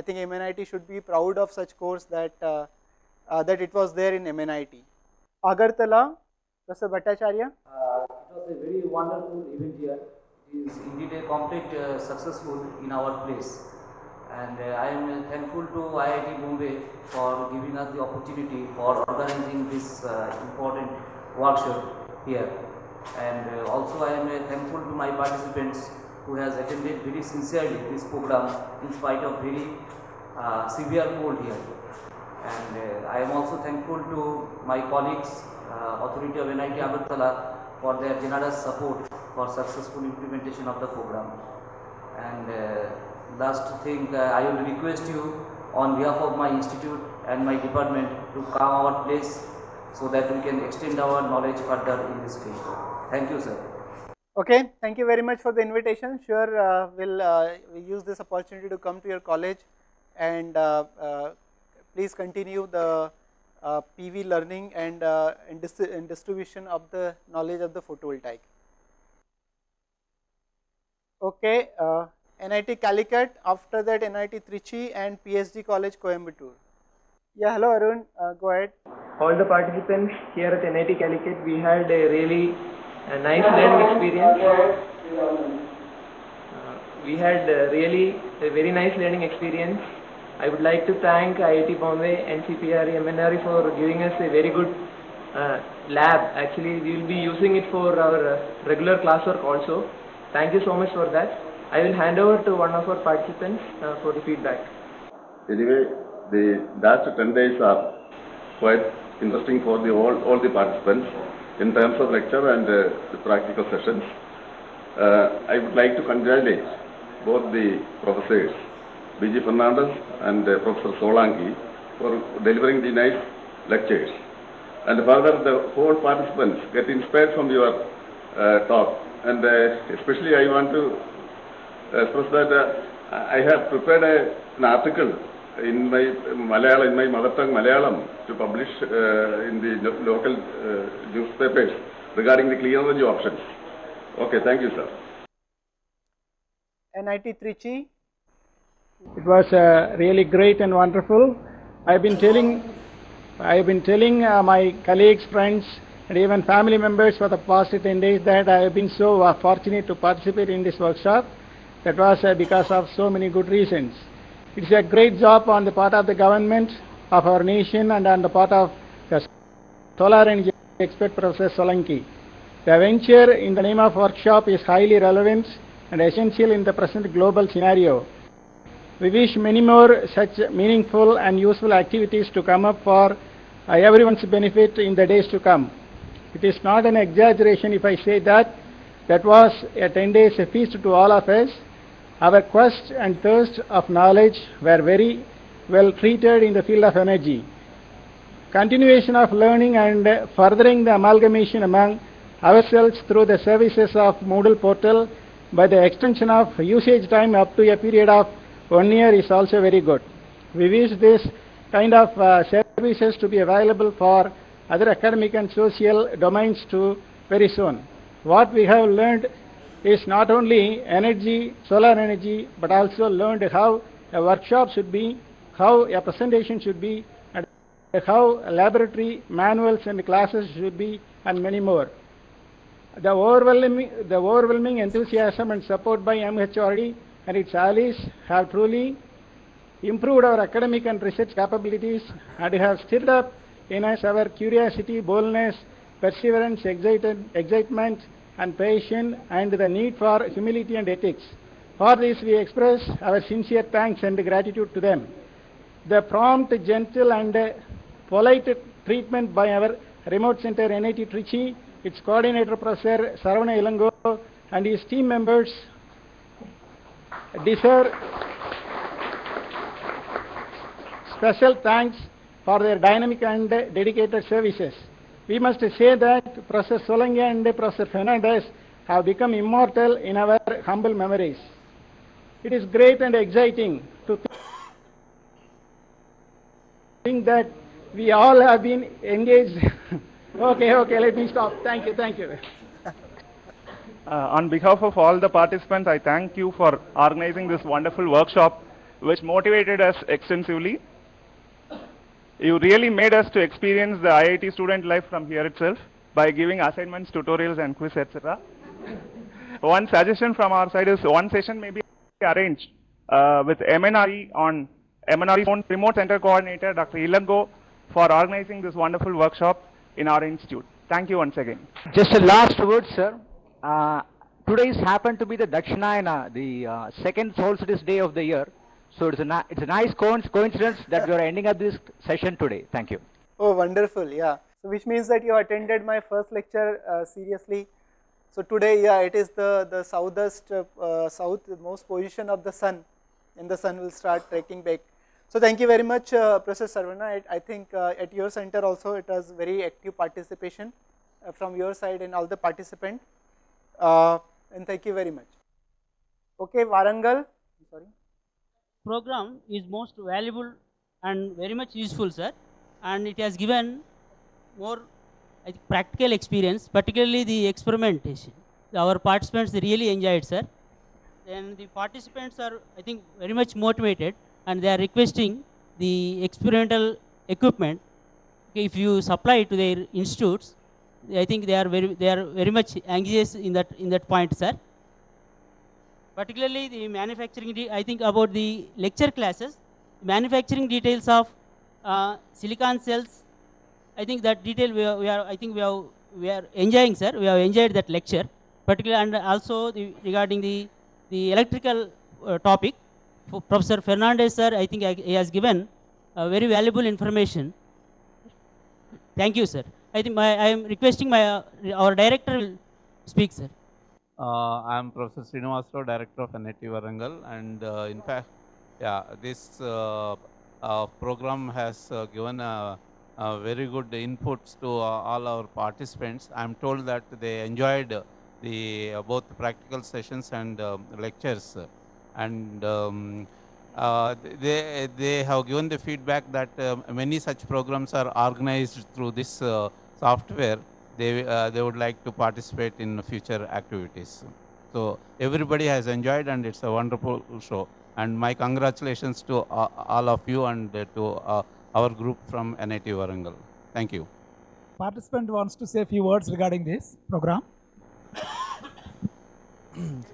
I think MNIT should be proud of such course that that it was there in MNIT. Agartala, Professor Bhattacharya. It was a very wonderful event here. It is indeed a complete successful in our place. And uh, I am uh, thankful to IIT Bombay for giving us the opportunity for organizing this uh, important workshop here. And also I am thankful to my participants who has attended very sincerely this program in spite of very uh, severe cold here. And uh, I am also thankful to my colleagues, uh, Authority of NIT Agartala for their generous support for successful implementation of the program. And last thing, uh, I will request you on behalf of my institute and my department to come our place so that we can extend our knowledge further in this field. Thank you, sir. Okay, thank you very much for the invitation. Sure, uh, we'll uh, use this opportunity to come to your college and uh, uh, please continue the uh, PV learning and, and, dis and distribution of the knowledge of the photovoltaic. Okay, NIT Calicut, after that NIT Trichy and PSG College Coimbatore. Yeah, hello Arun, uh, go ahead. all the participants here at NIT Calicut, we had a really a nice learning experience. Uh, we had really a very nice learning experience. I would like to thank IIT Bombay, NCPR, MNRE for giving us a very good uh, lab. Actually, we will be using it for our uh, regular classwork also. Thank you so much for that. I will hand over to one of our participants uh, for the feedback. Anyway, the last 10 days are quite interesting for the all, all the participants in terms of lecture and uh, the practical sessions. Uh, I would like to congratulate both the professors, B.G. Fernandes and uh, Professor Solanki for delivering the nice lectures. And further, the whole participants get inspired from your uh, talk. And uh, especially I want to express that uh, I have prepared a, an article in my Malayalam, in my mother tongue Malayalam, to publish uh, in the local uh, newspapers regarding the clean energy options. Okay, thank you, sir. NIT Trichy. It was uh, really great and wonderful. I've been telling, I've been telling uh, my colleagues, friends, and even family members for the past 10 days that I have been so uh, fortunate to participate in this workshop. That was uh, because of so many good reasons. It's a great job on the part of the government of our nation and on the part of the solar energy expert Professor Solanki. The venture in the name of workshop is highly relevant and essential in the present global scenario. We wish many more such meaningful and useful activities to come up for uh, everyone's benefit in the days to come. It is not an exaggeration if I say that that was a 10 days feast to all of us. Our quest and thirst of knowledge were very well treated in the field of energy. Continuation of learning and furthering the amalgamation among ourselves through the services of Moodle portal by the extension of usage time up to a period of one year is also very good. We wish this kind of uh, services to be available for other academic and social domains too very soon. What we have learned is not only energy, solar energy, but also learned how a workshop should be how a presentation should be, and how laboratory manuals and classes should be, and many more. The overwhelming, the overwhelming enthusiasm and support by MHRD and its allies have truly improved our academic and research capabilities and have stirred up in us our curiosity, boldness, perseverance, excited, excitement, and patience, and the need for humility and ethics. For this, we express our sincere thanks and gratitude to them. The prompt, gentle, and polite treatment by our remote center NIT Trichy, its coordinator Professor Saravana Ilango, and his team members deserve special thanks for their dynamic and dedicated services. We must say that Professor Solanki and Professor Fernandes have become immortal in our humble memories. It is great and exciting to think that we all have been engaged. okay, okay, let me stop. Thank you, thank you. Uh, on behalf of all the participants, I thank you for organizing this wonderful workshop, which motivated us extensively. You really made us to experience the IIT student life from here itself by giving assignments, tutorials, and quiz, etc. one suggestion from our side is one session may be arranged uh, with MNRE on MNRE's own remote center coordinator, Dr. Ilango, for organizing this wonderful workshop in our institute. Thank you once again. Just a last word, sir. Uh, today happened to be the Dakshinayana, the uh, second solstice day of the year. So it's a, it's a nice coinc- coincidence that we are ending up this session today. Thank you. Oh, wonderful. Yeah. So, which means that you attended my first lecture uh, seriously. So, today, yeah, it is the, the southest, uh, uh, southmost position of the sun and the sun will start trekking back. So, thank you very much, uh, Professor Saravana. I, I think uh, at your center also it was very active participation uh, from your side and all the participants. Uh, and thank you very much. Okay, Warangal. Program is most valuable and very much useful, sir. And it has given more think, practical experience, particularly the experimentation. Our participants really enjoyed, sir. And the participants are, I think, very much motivated, and they are requesting the experimental equipment. If you supply to their institutes, I think they are very, they are very much anxious in that in that point, sir particularly the manufacturing, I think about the lecture classes, manufacturing details of uh, silicon cells, I think that detail we are, we are, I think we are, we are enjoying, sir. We have enjoyed that lecture, particularly and also the, regarding the, the electrical uh, topic. For Professor Fernandes, sir, I think he has given uh, very valuable information. Thank you, sir. I think my, I am requesting my, uh, our director will speak, sir. Uh, I am Professor Srinivasrao, Director of NIT Warangal, and uh, in fact, yeah, this uh, uh, program has uh, given very good inputs to uh, all our participants. I am told that they enjoyed the both practical sessions and um, lectures, and um, they they have given the feedback that many such programs are organized through this software they, uh, they would like to participate in future activities. So everybody has enjoyed and it's a wonderful show. And my congratulations to uh, all of you and uh, to uh, our group from NIT Warangal. Thank you. Participant wants to say a few words regarding this program.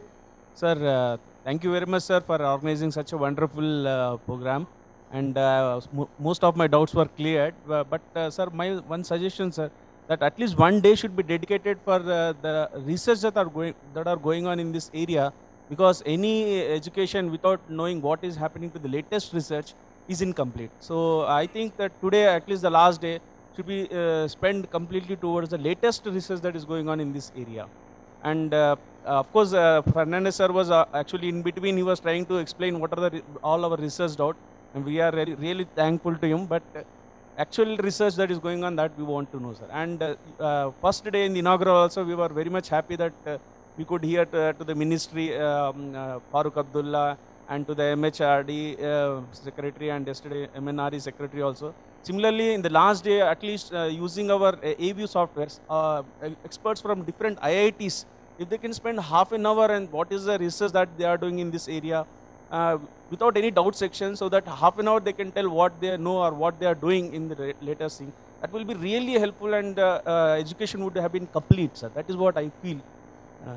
Sir, uh, thank you very much, sir, for organizing such a wonderful uh, program. And uh, mo- most of my doubts were cleared. Uh, but, uh, sir, my one suggestion, sir, that at least one day should be dedicated for uh, the research that are going that are going on in this area, because any education without knowing what is happening to the latest research is incomplete. So I think that today, at least the last day, should be uh, spent completely towards the latest research that is going on in this area. And uh, of course, uh, Fernandes sir was uh, actually in between. He was trying to explain what are the all our research out, and we are really, really thankful to him. But uh, actual research that is going on that we want to know, sir. And uh, uh, first day in the inaugural also, we were very much happy that uh, we could hear to, to the ministry, um, uh, Farooq Abdullah, and to the MHRD uh, secretary, and yesterday MNRE secretary also. Similarly, in the last day, at least uh, using our AView softwares, experts from different IITs, if they can spend half an hour and what is the research that they are doing in this area, uh, without any doubt section so that half an hour they can tell what they know or what they are doing in the later thing. That will be really helpful and uh, uh, education would have been complete, sir. That is what I feel. Uh,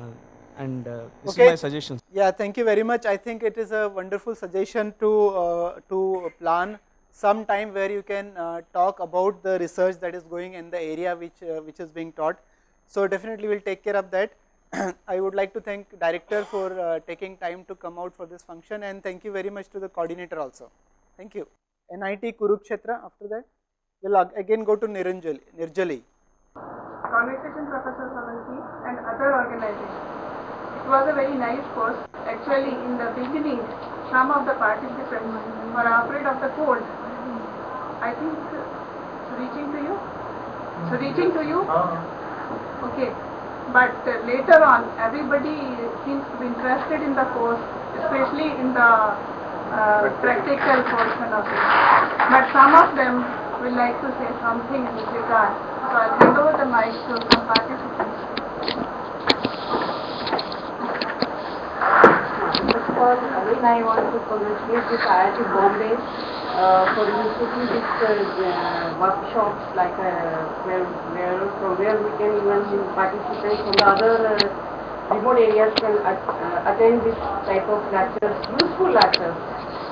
and uh, this is my suggestion. Yeah, thank you very much. I think it is a wonderful suggestion to uh, to plan some time where you can uh, talk about the research that is going in the area which uh, which is being taught. So definitely we'll take care of that. I would like to thank director for uh, taking time to come out for this function and thank you very much to the coordinator also. Thank you. NIT Kurukshetra after that we'll again go to Niranjali. Nirjali. Conversation Professor Savanti and other organizations. It was a very nice course. Actually, in the beginning, some of the participants were afraid of the cold. I think uh, reaching to you? So reaching to you? Okay. But uh, later on, everybody seems to be interested in the course, especially in the uh, practical portion of it. But some of them will like to say something in this regard. So I'll hand over the mic to some participants. First of all, I want to congratulate this IIT Bombay uh, for instituting this uh, workshops like uh, where, where from where we can even participate from the other uh, remote areas can uh, attend this type of lectures, useful lectures.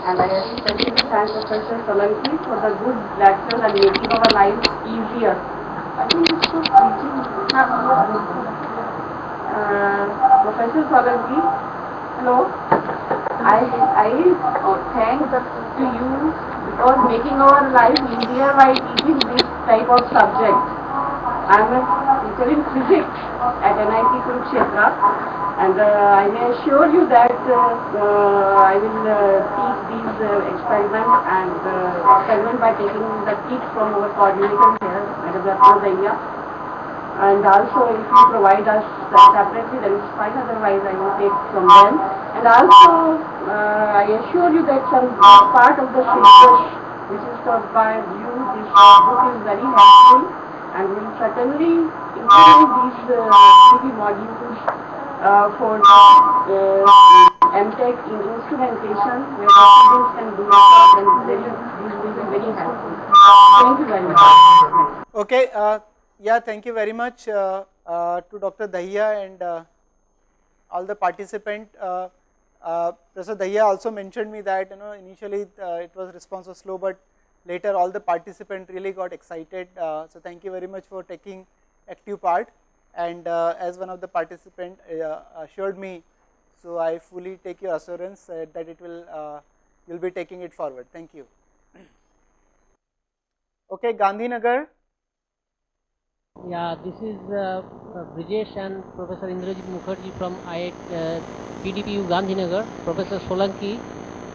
And I especially thank Professor Solanki for the good lectures and making our lives easier. I think was teaching. Uh, Professor Solanki, hello. I I uh, thank to you for making our life easier by teaching this type of subject. I am a teacher in physics at NIT Kurukshetra and uh, I may assure you that uh, uh, I will uh, teach these uh, experiments and uh, experiment by taking the tips from our coordinator here, Madam Ratna. And also if you provide us uh, separately then it's fine, otherwise I will take from them. And also uh, I assure you that some uh, part of the syllabus which is taught by you, this book is very helpful and we will certainly implement these uh, 3D modules uh, for uh, MTech in instrumentation where the students can do it and these will be very helpful. Thank you very much. Okay, uh, yeah, thank you very much uh, uh, to Dr. Dahiya and uh, all the participant. Uh, uh, Professor Dahiya also mentioned me that you know initially uh, it was response was slow, but later all the participant really got excited. So thank you very much for taking active part. And as one of the participant assured me, so I fully take your assurance that it will you'll be taking it forward. Thank you. Okay, Gandhinagar. Yeah, this is uh, uh, Brijesh and Professor Indrajit Mukherjee from IIT, uh, PDPU Gandhinagar. Professor Solanki,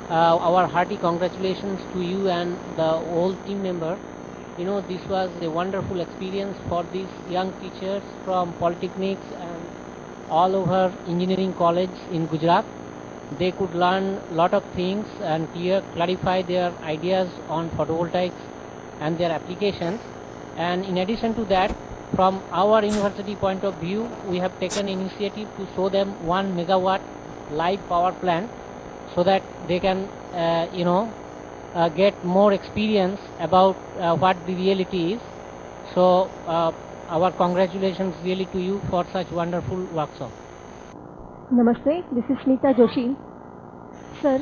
uh, our hearty congratulations to you and the whole team member. You know, this was a wonderful experience for these young teachers from polytechnics and all over engineering college in Gujarat. They could learn a lot of things and clear, clarify their ideas on photovoltaics and their applications. And in addition to that, from our university point of view, we have taken initiative to show them one megawatt live power plant so that they can, uh, you know, uh, get more experience about uh, what the reality is. So, uh, our congratulations really to you for such wonderful workshop. Namaste, this is Smita Joshi. Sir,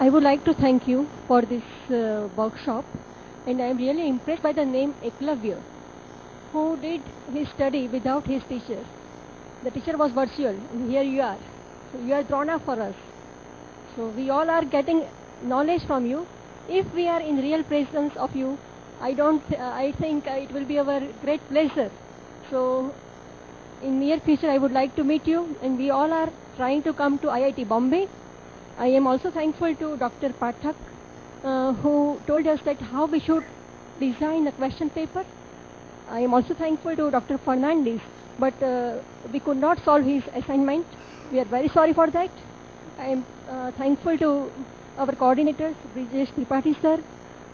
I would like to thank you for this uh, workshop and I am really impressed by the name Eklavya, who did his study without his teacher. The teacher was virtual and here you are. So you are drawn up for us. So we all are getting knowledge from you. If we are in real presence of you, I don't, uh, I think it will be our great pleasure. So in near future I would like to meet you and we all are trying to come to IIT Bombay. I am also thankful to Dr. Pathak uh, who told us that how we should design a question paper. I am also thankful to Dr. Fernandes but uh, we could not solve his assignment. We are very sorry for that. I am uh, thankful to our coordinators, Brijesh Tripathi sir,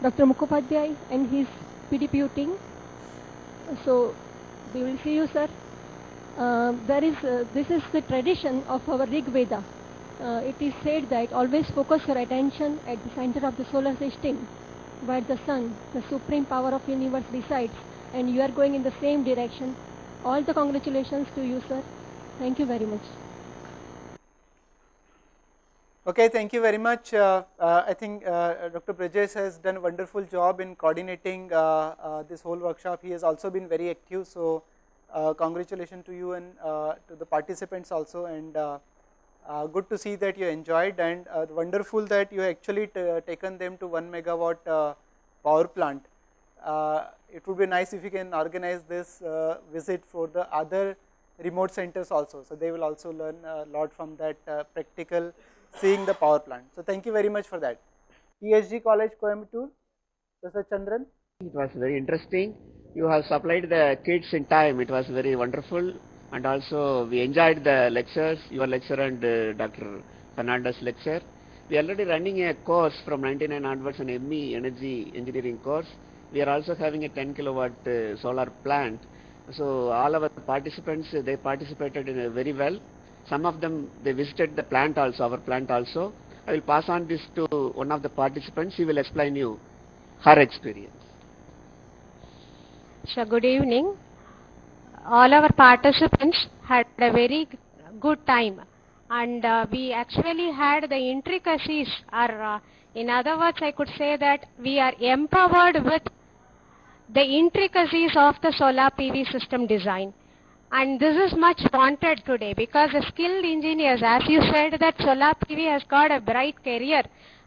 Dr. Mukhopadhyay and his PDPU team. So we will see you sir. Uh, there is, uh, this is the tradition of our Rig Veda. uh, it is said that always focus your attention at the center of the solar system where the sun, the supreme power of universe resides and you are going in the same direction. All the congratulations to you sir. Thank you very much. Okay, thank you very much. Uh, uh, I think uh, Dr. Brajesh has done a wonderful job in coordinating uh, uh, this whole workshop. He has also been very active. So, uh, congratulations to you and to the participants also and good to see that you enjoyed and wonderful that you actually taken them to 1 megawatt power plant. Uh, it would be nice if you can organize this uh, visit for the other remote centers also. So, they will also learn a lot from that uh, practical seeing the power plant. So, thank you very much for that. PSG College Coimbatore, Professor Chandran. It was very interesting. You have supplied the kids in time. It was very wonderful. And also we enjoyed the lectures, your lecture and uh, Dr. Fernandes lecture. We are already running a course from 99 onwards an ME energy engineering course. We are also having a 10 kilowatt uh, solar plant. So all our participants, uh, they participated in very well. Some of them, they visited the plant also, our plant also. I will pass on this to one of the participants. She will explain you her experience. So good evening. All our participants had a very good time and uh, we actually had the intricacies or uh, in other words I could say that we are empowered with the intricacies of the solar PV system design. And this is much wanted today because the skilled engineers, as you said that solar PV has got a bright career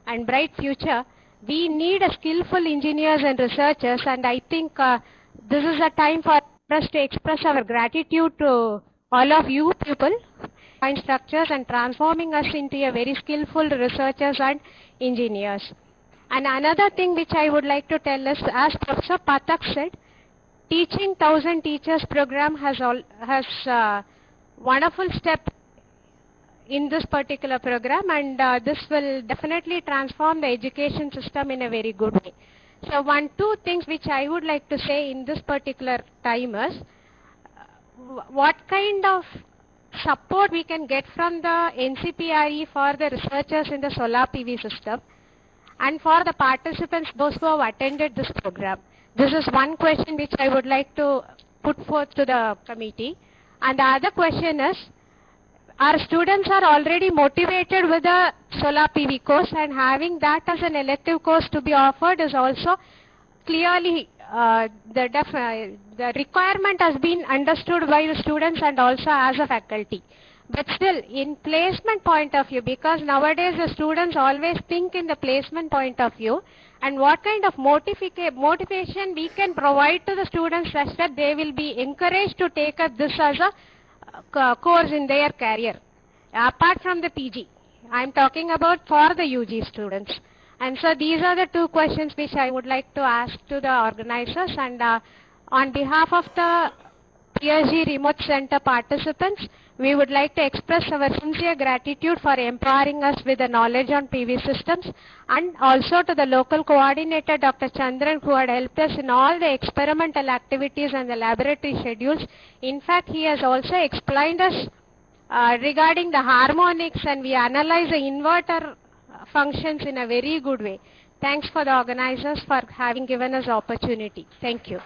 and bright future, we need a skillful engineers and researchers and I think uh, this is a time for us to express our gratitude to all of you people and structures and transforming us into a very skillful researchers and engineers. And another thing which I would like to tell is, as Professor Pathak said, teaching thousand teachers program has all has uh, wonderful step in this particular program and uh, this will definitely transform the education system in a very good way. So one, two things which I would like to say in this particular time is, uh, what kind of support we can get from the NCPRE for the researchers in the solar PV system and for the participants, those who have attended this program. This is one question which I would like to put forth to the committee. And the other question is, our students are already motivated with the solar PV course and having that as an elective course to be offered is also clearly uh, the, def uh, the requirement has been understood by the students and also as a faculty. But still, in placement point of view, because nowadays the students always think in the placement point of view, and what kind of motivation we can provide to the students such that they will be encouraged to take up this as a uh, course in their career, apart from the PG. I am talking about for the UG students. And so these are the two questions which I would like to ask to the organizers and uh, on behalf of the PSG Remote Center participants, we would like to express our sincere gratitude for empowering us with the knowledge on PV systems and also to the local coordinator Dr. Chandran who had helped us in all the experimental activities and the laboratory schedules. In fact, he has also explained us uh, regarding the harmonics and we analyze the inverter functions in a very good way. Thanks for the organizers for having given us opportunity. Thank you.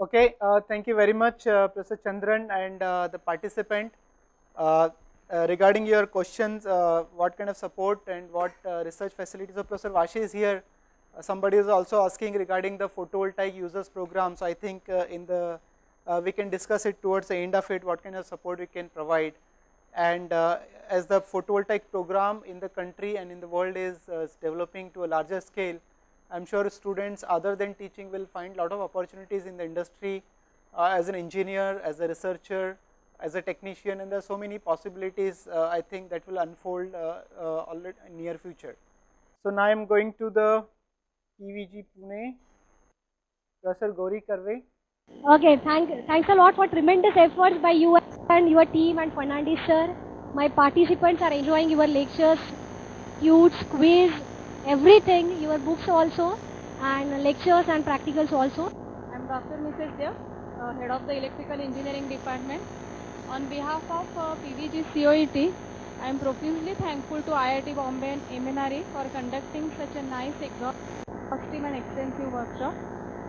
Okay, uh, thank you very much uh, Professor Chandran and uh, the participant. Uh, uh, regarding your questions, uh, what kind of support and what research facilities, so Professor Vasi is here. somebody is also asking regarding the photovoltaic users program. So, I think in the we can discuss it towards the end of it, what kind of support we can provide. And as the photovoltaic program in the country and in the world is developing to a larger scale, I am sure students other than teaching will find lot of opportunities in the industry uh, as an engineer, as a researcher, as a technician and there are so many possibilities uh, I think that will unfold uh, uh in near future. So, now I am going to the PVG Pune, Professor Gauri Karve. Okay, thank, thanks a lot for tremendous efforts by you and your team and Fernandes sir. My participants are enjoying your lectures, huge quiz, everything, your books also and lectures and practicals also. I am Dr. Mrs. Dev, uh, head of the electrical engineering department. On behalf of uh, PVG COET I am profusely thankful to IIT Bombay and MNRE for conducting such a nice, exhaustive and extensive workshop.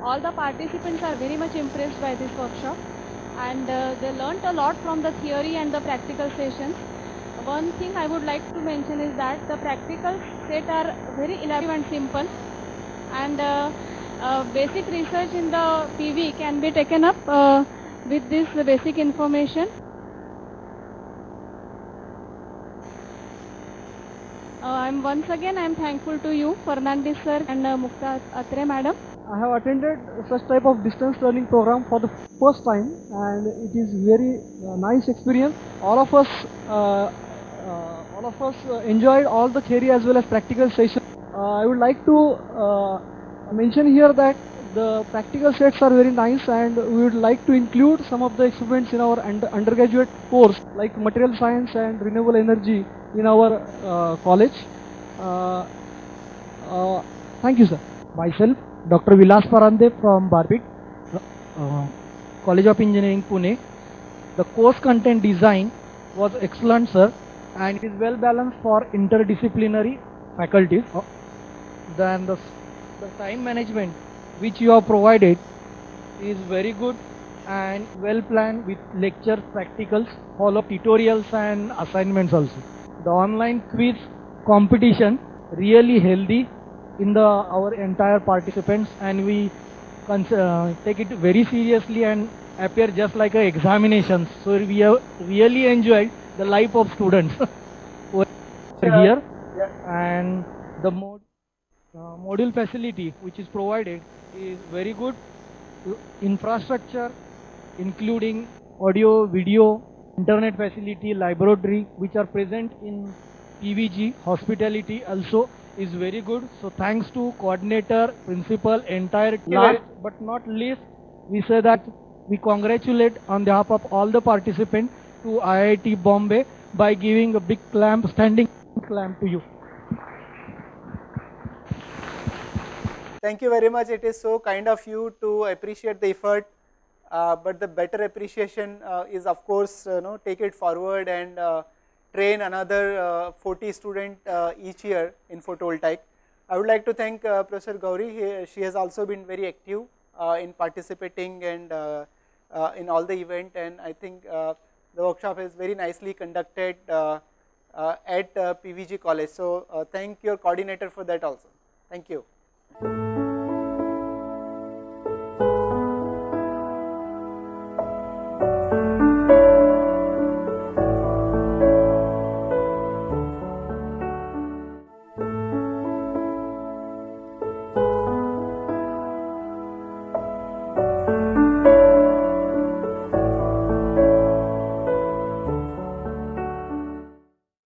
All the participants are very much impressed by this workshop and uh, they learnt a lot from the theory and the practical sessions. One thing I would like to mention is that the practical set are very elaborate and simple and uh, uh, basic research in the PV can be taken up uh, with this basic information. Uh, I'm once again I'm thankful to you, Fernandes sir and uh, Mukta Atre madam. I have attended such type of distance learning program for the first time and it is very uh, nice experience. All of us, uh, all of us uh, enjoyed all the theory as well as practical session. Uh, I would like to uh, mention here that the practical sets are very nice and we would like to include some of the experiments in our under undergraduate course like material science and renewable energy in our uh, college. Uh, thank you sir. Myself, Dr. Vilas Parande from Barbit, College of Engineering, Pune. The course content design was excellent, sir, and it is well balanced for interdisciplinary faculties. Uh, Then the, the time management which you have provided is very good and well planned with lectures, practicals, follow tutorials and assignments also. The online quiz competition really healthy in the our entire participants and we uh, take it very seriously and appear just like a examinations. So we have really enjoyed the life of students. Over here. And the mod, uh, module facility which is provided is very good. Infrastructure including audio, video, internet facility, laboratory which are present in PVG, hospitality also is very good. So thanks to coordinator, principal, entire team. Last but not least, we say that we congratulate on behalf of all the participants to IIT Bombay by giving a big clamp, standing clamp to you. Thank you very much. It is so kind of you to appreciate the effort, uh, but the better appreciation uh, is of course, you know, take it forward and uh, train another uh, 40 student uh, each year in photovoltaic. I would like to thank uh, Professor Gauri. He, she has also been very active in participating and in all the event, and I think the workshop is very nicely conducted uh, uh, at uh, PVG college. So thank your coordinator for that also. Thank you.